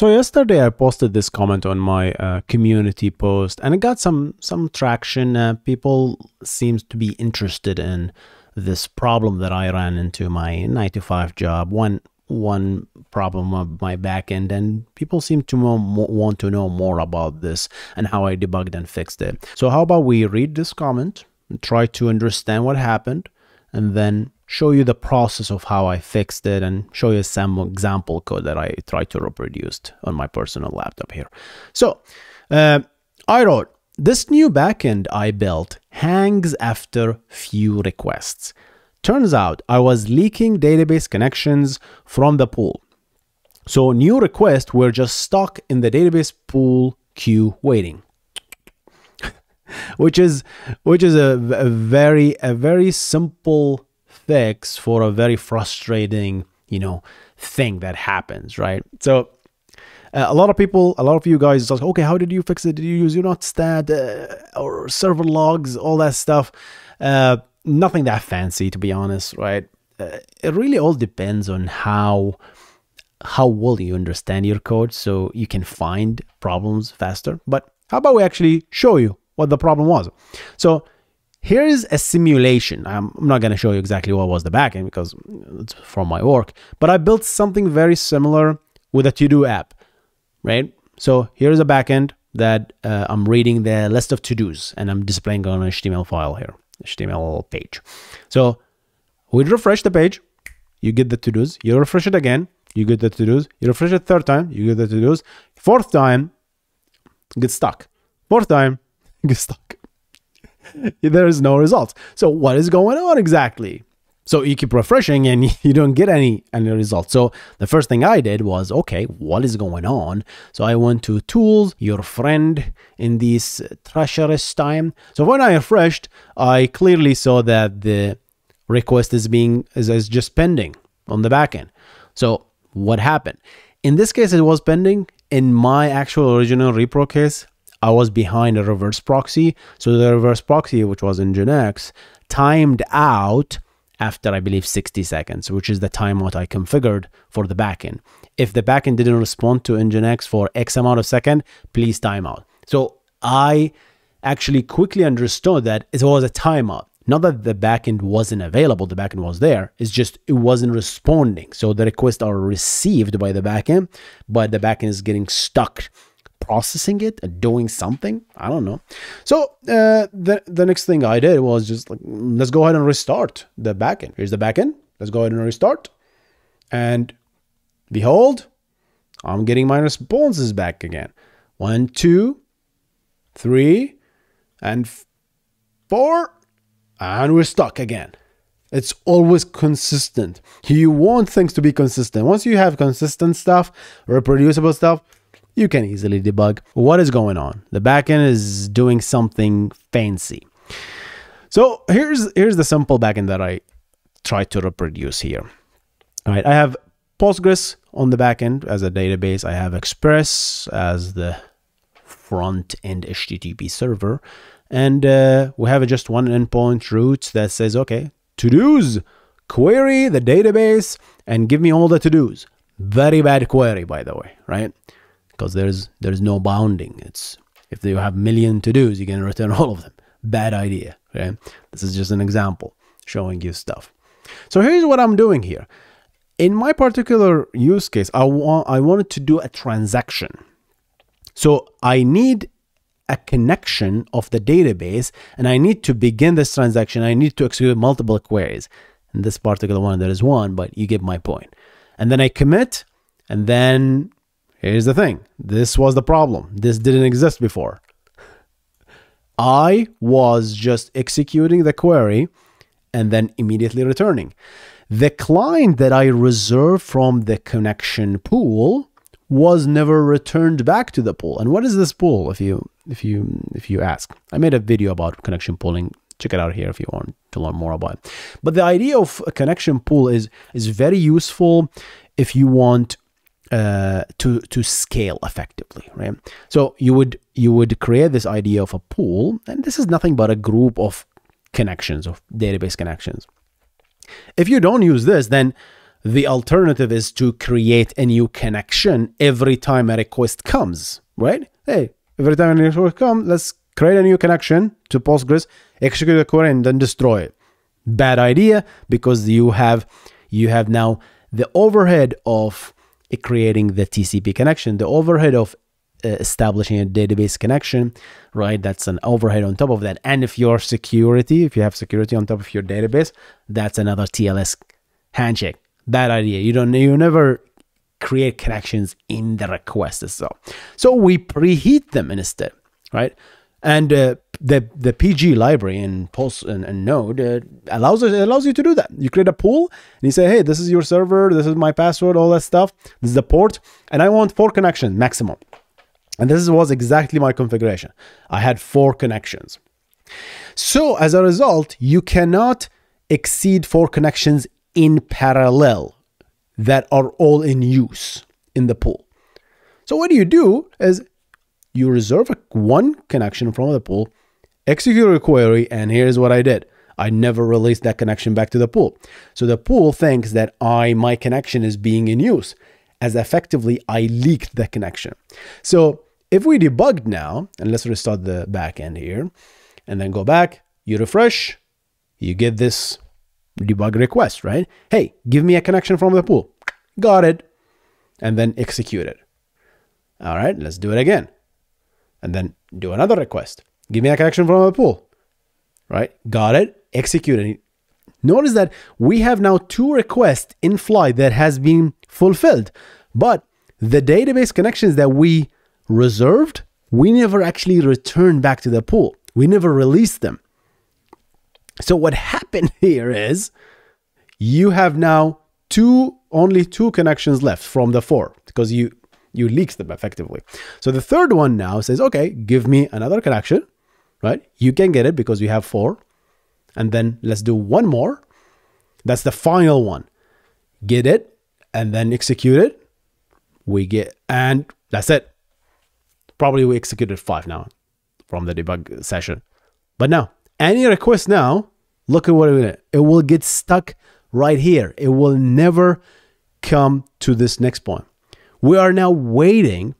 So yesterday I posted this comment on my uh, community post and it got some some traction. Uh, people seems to be interested in this problem that I ran into my 9 to 5 job. One one problem of my backend and people seem to want to know more about this and how I debugged and fixed it. So how about we read this comment and try to understand what happened and then show you the process of how I fixed it and show you some example code that I tried to reproduce on my personal laptop here. So uh, I wrote, this new backend I built hangs after few requests. Turns out I was leaking database connections from the pool. So new requests were just stuck in the database pool queue waiting. which is which is a, a very a very simple fix for a very frustrating, you know, thing that happens, right? So uh, a lot of people, a lot of you guys ask, okay, how did you fix it? Did you use netstat uh, or server logs, all that stuff? Uh, nothing that fancy, to be honest, right? Uh, it really all depends on how how well you understand your code, so you can find problems faster. But how about we actually show you what the problem was? So Here's a simulation. I'm not going to show you exactly what was the backend because it's from my work, but I built something very similar with a to-do app, right? So here's a backend that uh, I'm reading the list of to-dos and I'm displaying on an HTML file here, HTML page. So we refresh the page, you get the to-dos, you refresh it again, you get the to-dos, you refresh it third time, you get the to-dos, fourth time, get stuck. Fourth time, get stuck. there is no results. So what is going on exactly? So you keep refreshing and you don't get any any results. So the first thing I did was, okay, what is going on? So I went to tools, your friend in this treacherous time. So when I refreshed, I clearly saw that the request is being is, is just pending on the backend. So what happened? In this case, it was pending. In my actual original repro case, I was behind a reverse proxy. So the reverse proxy, which was in Nginx, timed out after I believe 60 seconds, which is the timeout I configured for the backend. If the backend didn't respond to Nginx for X amount of second, please timeout. So I actually quickly understood that it was a timeout. Not that the backend wasn't available, the backend was there. It's just it wasn't responding. So the requests are received by the backend, but the backend is getting stuck processing it and doing something. I don't know. So uh, the the next thing I did was just like let's go ahead and restart the backend. Here's the backend. Let's go ahead and restart. And behold, I'm getting my responses back again. One, two, three, and four, and we're stuck again. It's always consistent. You want things to be consistent. Once you have consistent stuff, reproducible stuff, you can easily debug what is going on. The backend is doing something fancy. So here's here's the simple backend that I try to reproduce here. All right, I have Postgres on the backend as a database. I have Express as the front end HTTP server. And uh, we have just one endpoint route that says, okay, to-dos, query the database and give me all the to-dos. Very bad query, by the way, right? Because there's there's no bounding. It's if you have million to dos, you can return all of them. Bad idea. Okay, this is just an example showing you stuff. So here's what I'm doing here. In my particular use case, I want I wanted to do a transaction. So I need a connection of the database and I need to begin this transaction. I need to execute multiple queries. In this particular one, there is one, but you get my point. And then I commit, and then Here's the thing this was the problem. This didn't exist before. I was just executing the query and then immediately returning. The client that I reserved from the connection pool was never returned back to the pool. And what is this pool if you if you if you ask? I made a video about connection pooling. Check it out here if you want to learn more about it. But the idea of a connection pool is is very useful if you want uh, to to scale effectively, right? So you would you would create this idea of a pool, and this is nothing but a group of connections of database connections. If you don't use this, then the alternative is to create a new connection every time a request comes, right? Hey, every time a request comes, let's create a new connection to Postgres, execute the query, and then destroy it. Bad idea because you have you have now the overhead of creating the TCP connection, the overhead of uh, establishing a database connection, right? That's an overhead on top of that. And if your security, if you have security on top of your database, that's another TLS handshake. Bad idea. You don't you never create connections in the request itself. So we preheat them instead, right? And uh, the the PG library in Pulse and, and Node uh, allows it allows you to do that. You create a pool and you say, hey, this is your server, this is my password, all that stuff. This is the port, and I want four connections maximum. And this was exactly my configuration. I had four connections. So as a result, you cannot exceed four connections in parallel that are all in use in the pool. So what do you do is you reserve one connection from the pool, execute a query, and here's what I did. I never released that connection back to the pool. So the pool thinks that I my connection is being in use as effectively I leaked the connection. So if we debug now, and let's restart the backend here, and then go back, you refresh, you get this debug request, right? Hey, give me a connection from the pool. Got it. And then execute it. All right, let's do it again and then do another request. Give me a connection from the pool. Right? Got it. Execute it. Notice that we have now two requests in flight that has been fulfilled, but the database connections that we reserved, we never actually returned back to the pool. We never released them. So what happened here is you have now two only two connections left from the four because you you leaks them effectively. So the third one now says, okay, give me another connection, right? You can get it because you have four. And then let's do one more. That's the final one. Get it and then execute it. We get, and that's it. Probably we executed five now from the debug session. But now, any request now, look at what it, it will get stuck right here. It will never come to this next point. We are now waiting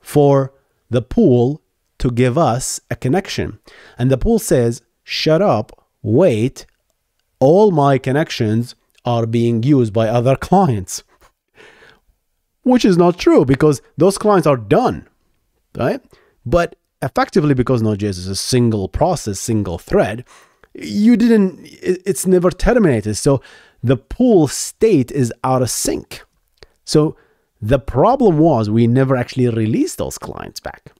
for the pool to give us a connection. And the pool says, shut up, wait, all my connections are being used by other clients. Which is not true because those clients are done, right? But effectively, because Node.js is a single process, single thread, you didn't, it's never terminated. So the pool state is out of sync. So the problem was we never actually released those clients back.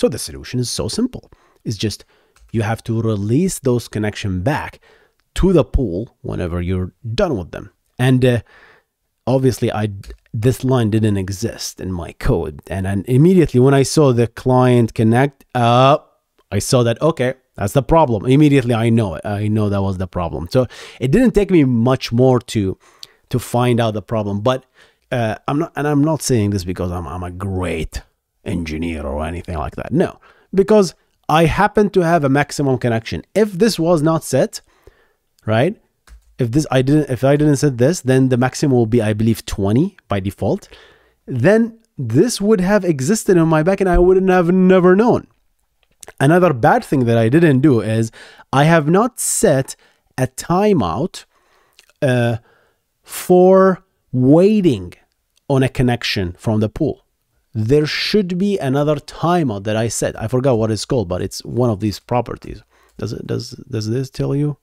So the solution is so simple. It's just you have to release those connection back to the pool whenever you're done with them. And uh, obviously I this line didn't exist in my code. And immediately when I saw the client connect up, I saw that, okay, that's the problem. Immediately I know it. I know that was the problem. So it didn't take me much more to to find out the problem. But uh, I'm not, and I'm not saying this because I'm, I'm a great engineer or anything like that. No, because I happen to have a maximum connection. If this was not set, right? If this I didn't, if I didn't set this, then the maximum will be, I believe, 20 by default. Then this would have existed in my back, and I wouldn't have never known. Another bad thing that I didn't do is I have not set a timeout uh, for waiting on a connection from the pool. There should be another timeout that I set. I forgot what it's called, but it's one of these properties. Does it does does this tell you?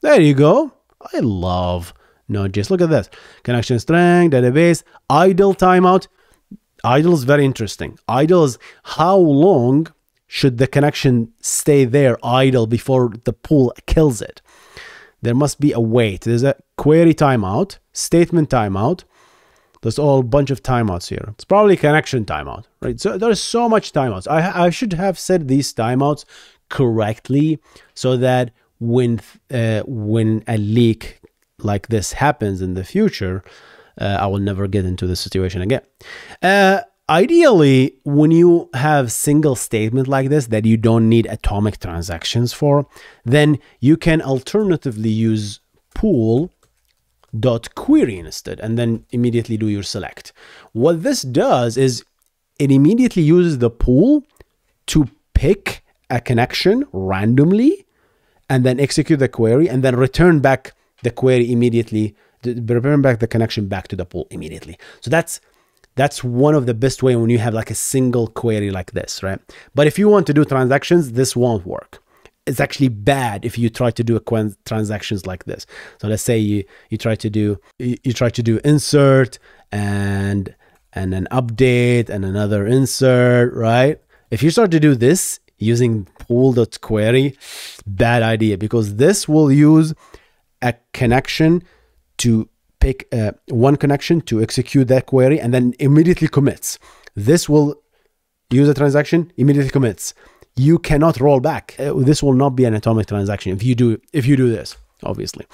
There you go. I love Node.js. Look at this. Connection string, database, idle timeout. Idle is very interesting. Idle is how long should the connection stay there idle before the pool kills it. There must be a wait. There's a query timeout, statement timeout. There's all bunch of timeouts here. It's probably connection timeout, right? So there's so much timeouts. I, I should have said these timeouts correctly so that when uh, when a leak like this happens in the future, uh, I will never get into this situation again. Uh, ideally, when you have single statement like this that you don't need atomic transactions for, then you can alternatively use pool dot query instead and then immediately do your select. What this does is it immediately uses the pool to pick a connection randomly and then execute the query and then return back the query immediately return back the connection back to the pool immediately. So that's that's one of the best way when you have like a single query like this right? But if you want to do transactions this won't work it's actually bad if you try to do a transactions like this so let's say you you try to do you, you try to do insert and and an update and another insert right if you start to do this using pool.query, bad idea because this will use a connection to pick uh, one connection to execute that query and then immediately commits. This will use a transaction, immediately commits. You cannot roll back. Uh, this will not be an atomic transaction if you do if you do this, obviously.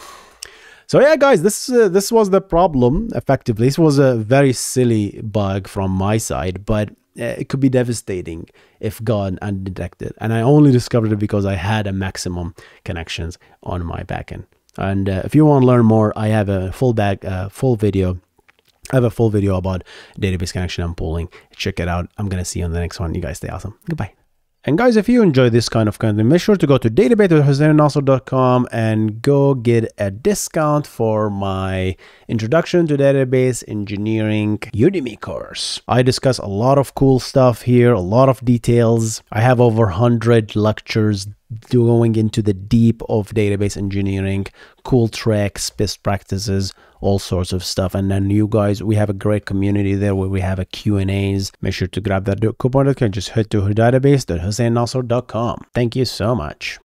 So yeah, guys, this uh, this was the problem. Effectively, this was a very silly bug from my side, but uh, it could be devastating if gone undetected. And I only discovered it because I had a maximum connections on my backend. And uh, if you want to learn more, I have a full back, uh, full video. I have a full video about database connection and pooling. Check it out. I'm gonna see you on the next one. You guys stay awesome. Goodbye. And guys, if you enjoy this kind of content, make sure to go to database.husseinnasser.com and go get a discount for my introduction to database engineering Udemy course. I discuss a lot of cool stuff here, a lot of details. I have over 100 lectures going into the deep of database engineering, cool tricks, best practices, all sorts of stuff. And then you guys, we have a great community there where we have a Q&As. Make sure to grab that coupon. Just head to her database.husseinnasser.com. Thank you so much.